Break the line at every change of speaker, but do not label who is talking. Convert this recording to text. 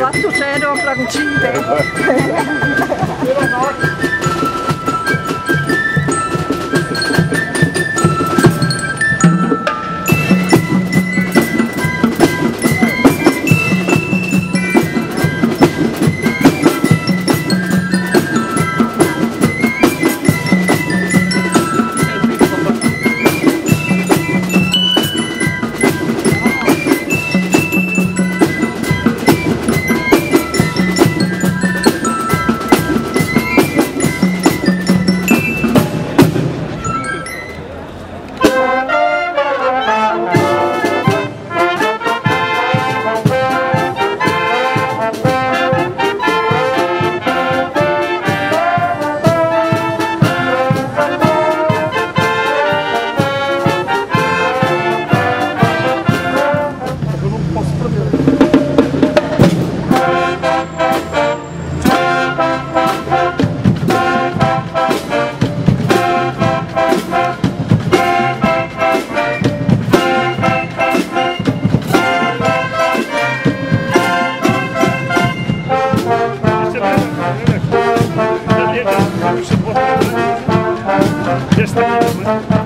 Godt, du sagde, det var klokken
Я стою.